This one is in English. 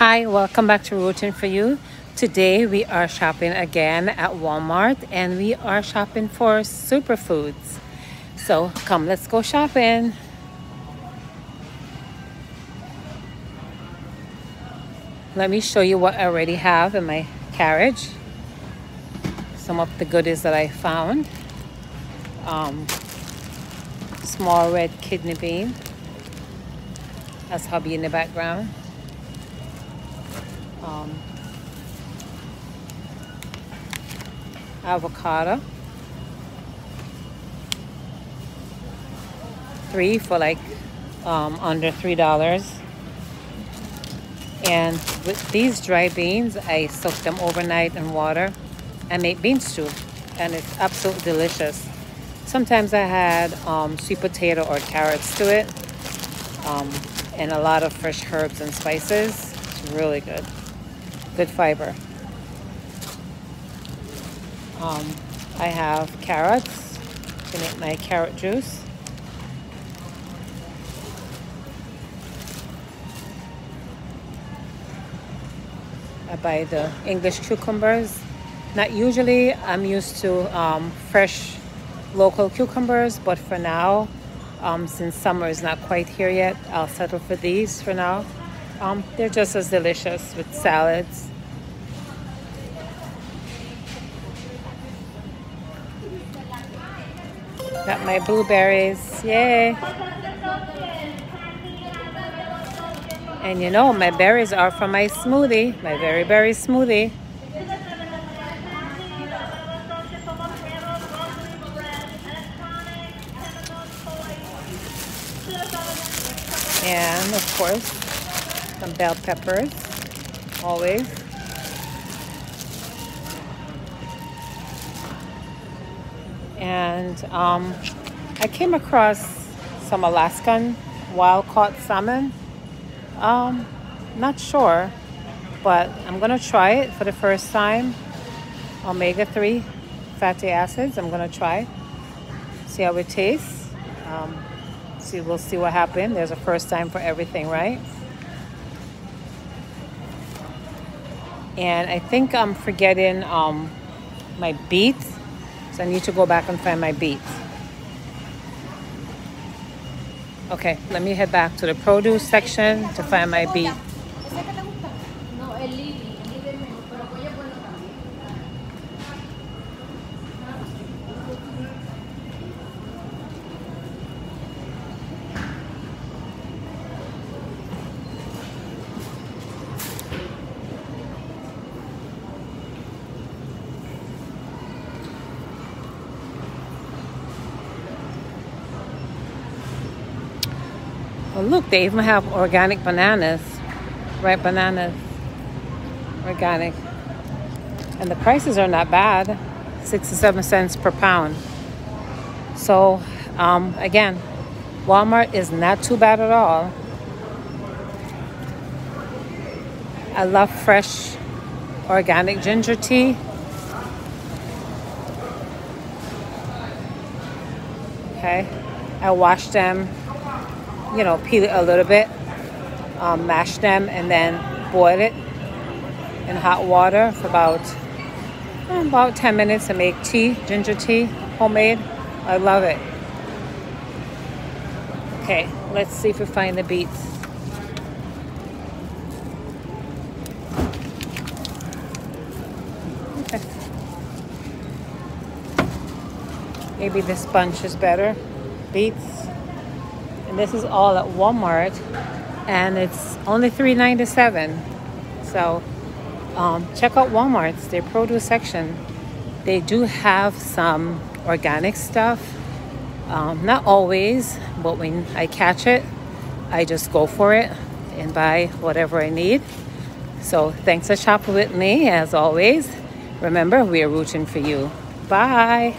Hi, welcome back to Rooting for You. Today we are shopping again at Walmart and we are shopping for superfoods. So come, let's go shopping. Let me show you what I already have in my carriage. Some of the goodies that I found. Um, small red kidney bean. That's hubby in the background um, avocado. Three for like um, under three dollars. And with these dry beans, I soak them overnight in water and make bean stew. And it's absolutely delicious. Sometimes I had um, sweet potato or carrots to it. Um, and a lot of fresh herbs and spices. It's really good good fiber. Um, I have carrots to make my carrot juice. I buy the English cucumbers. Not usually, I'm used to um, fresh local cucumbers, but for now, um, since summer is not quite here yet, I'll settle for these for now. Um, they're just as delicious with salads. Got my blueberries, yay! And you know, my berries are from my smoothie, my very berry smoothie. And of course, some bell peppers, always. And um, I came across some Alaskan wild caught salmon. Um, not sure, but I'm gonna try it for the first time. Omega-3 fatty acids, I'm gonna try. See how it tastes. Um, see, we'll see what happens. There's a first time for everything, right? And I think I'm forgetting um, my beets so I need to go back and find my beets okay let me head back to the produce section to find my beets Well, look, they even have organic bananas. Right, bananas. Organic. And the prices are not bad 67 cents per pound. So, um, again, Walmart is not too bad at all. I love fresh organic ginger tea. Okay, I wash them you know, peel it a little bit, um, mash them, and then boil it in hot water for about about 10 minutes to make tea, ginger tea, homemade. I love it. Okay, let's see if we find the beets. Okay. Maybe this bunch is better. Beets. And this is all at Walmart and it's only $3.97. So um, check out Walmart's, their produce section. They do have some organic stuff. Um, not always, but when I catch it, I just go for it and buy whatever I need. So thanks for shopping with me as always. Remember, we are rooting for you. Bye.